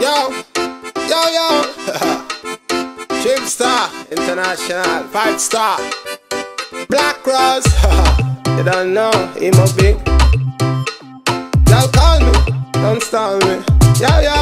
Yo, yo, yo. Star International, five star. Black Rose. you don't know, him a big. Y'all call me, don't stall me. Yo, yo.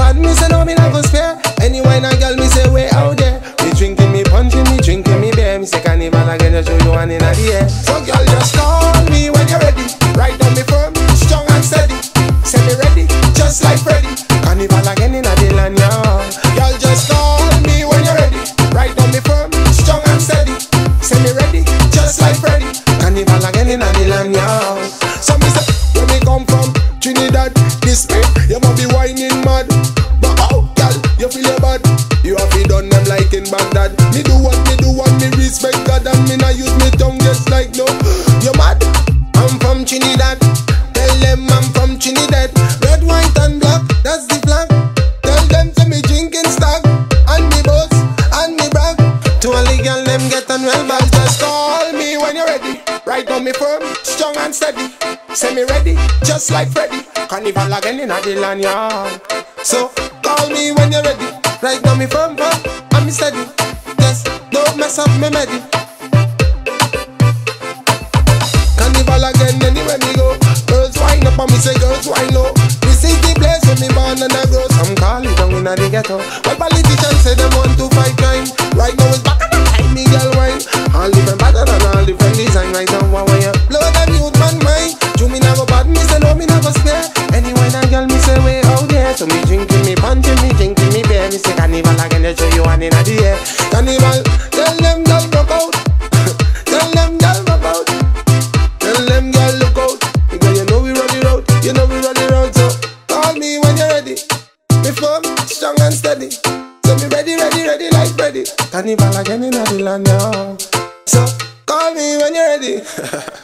True me say no me go spare. Any wine and girl me say way out there. Me drinking me punching me drinking me beer. Me say carnival again just show you one in the air. So girl just call me when you're ready. Right on me firm, strong and steady. Say me ready, just like Freddy. Carnival again in the land, y'all. Y'all just call me when you're ready. Right on me firm, strong and steady. Say me ready, just like Freddy. Carnival again in the land, y'all. So me say, where me come from, Trinidad. This me, you must be whining mad. But oh, girl, you feel your bad. You have to done them like in Baghdad. Me do what me do, what me respect God, and me not use me tongue just like no. You mad? I'm from Trinidad. Tell them I'm from Trinidad. Red, white, and black, that's the flag. Tell them to me drinking stag. And me boss, and me brag. To all the them get on well. Just call me when you're ready. Right on me firm, strong and steady. Say me ready, just like Freddy. Carnival again in the land, y'all. So call me when you're ready. Right on me firm, firm, and me steady. Just don't mess up me ready. Carnival again anywhere me go. Girls wind up and me say girls wind low. This is the place where me born and I grow. Some call it down in the ghetto. Well politicians So me drinking me punching me drinking me beer. Me say carnival again they show you one in the air. Carnival tell them girl rock out. tell them girl rock out. Tell them girl look out Because you know we run the road You know we run the road So call me when you're ready Me firm, strong and steady So me ready, ready, ready like ready Carnival again in the land now So call me when you're ready